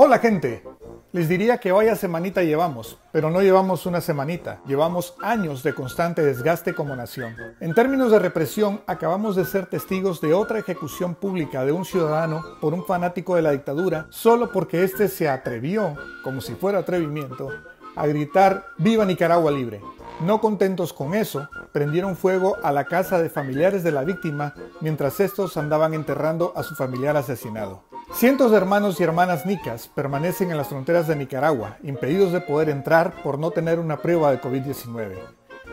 Hola gente, les diría que vaya semanita llevamos, pero no llevamos una semanita, llevamos años de constante desgaste como nación. En términos de represión, acabamos de ser testigos de otra ejecución pública de un ciudadano por un fanático de la dictadura, solo porque éste se atrevió, como si fuera atrevimiento, a gritar ¡Viva Nicaragua libre! No contentos con eso, prendieron fuego a la casa de familiares de la víctima mientras estos andaban enterrando a su familiar asesinado. Cientos de hermanos y hermanas nicas permanecen en las fronteras de Nicaragua, impedidos de poder entrar por no tener una prueba de COVID-19.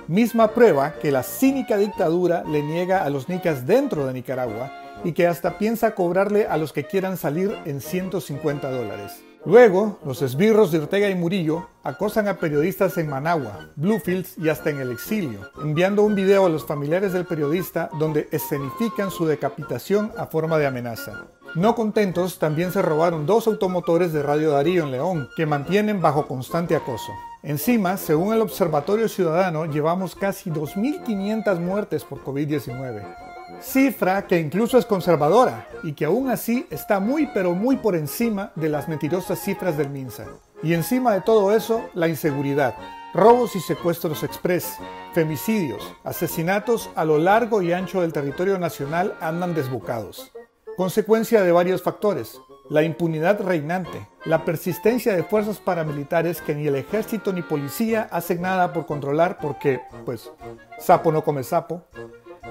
Misma prueba que la cínica dictadura le niega a los nicas dentro de Nicaragua y que hasta piensa cobrarle a los que quieran salir en 150 dólares. Luego, los esbirros de Ortega y Murillo acosan a periodistas en Managua, Bluefields y hasta en el exilio, enviando un video a los familiares del periodista donde escenifican su decapitación a forma de amenaza. No contentos, también se robaron dos automotores de Radio Darío en León, que mantienen bajo constante acoso. Encima, según el Observatorio Ciudadano, llevamos casi 2.500 muertes por COVID-19 cifra que incluso es conservadora y que aún así está muy pero muy por encima de las mentirosas cifras del MINSA. Y encima de todo eso, la inseguridad, robos y secuestros express, femicidios, asesinatos a lo largo y ancho del territorio nacional andan desbocados. Consecuencia de varios factores, la impunidad reinante, la persistencia de fuerzas paramilitares que ni el ejército ni policía hacen nada por controlar porque, pues, sapo no come sapo,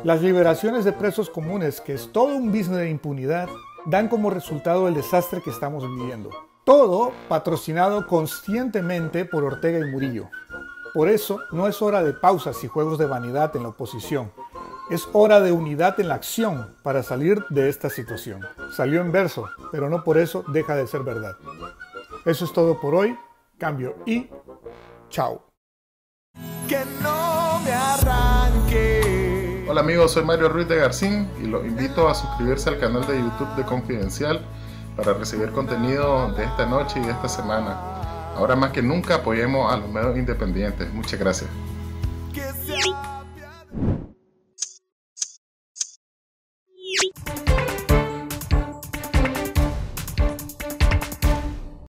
las liberaciones de presos comunes, que es todo un business de impunidad, dan como resultado el desastre que estamos viviendo. Todo patrocinado conscientemente por Ortega y Murillo. Por eso no es hora de pausas y juegos de vanidad en la oposición. Es hora de unidad en la acción para salir de esta situación. Salió en verso, pero no por eso deja de ser verdad. Eso es todo por hoy. Cambio y chao. Que no me arranque. Hola amigos, soy Mario Ruiz de Garcín y los invito a suscribirse al canal de YouTube de Confidencial para recibir contenido de esta noche y de esta semana. Ahora más que nunca apoyemos a los medios independientes. Muchas gracias.